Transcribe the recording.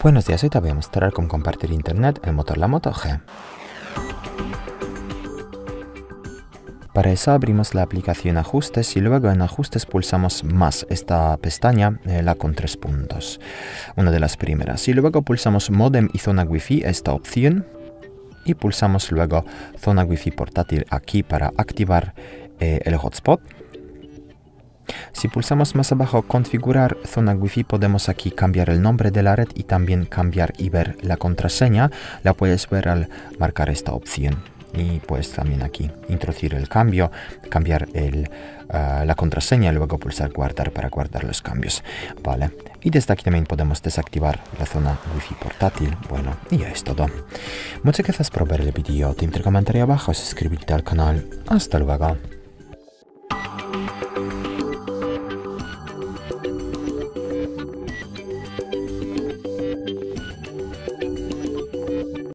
Buenos días, hoy te voy a mostrar cómo compartir internet en motor la Moto G. Para eso abrimos la aplicación Ajustes y luego en Ajustes pulsamos más esta pestaña, eh, la con tres puntos, una de las primeras. Y luego pulsamos Modem y zona Wi-Fi, esta opción. Y pulsamos luego zona Wi-Fi portátil aquí para activar eh, el hotspot. Si pulsamos más abajo configurar zona wifi podemos aquí cambiar el nombre de la red y también cambiar y ver la contraseña. La puedes ver al marcar esta opción. Y pues también aquí introducir el cambio, cambiar el, ah, la contraseña luego pulsar guardar para guardar los cambios. Vale. Y desde aquí también podemos desactivar la zona wifi portátil. Bueno, y ya es todo. Muchas gracias por ver el vídeo. Te invito a comentar abajo, suscribirte al canal. Hasta luego.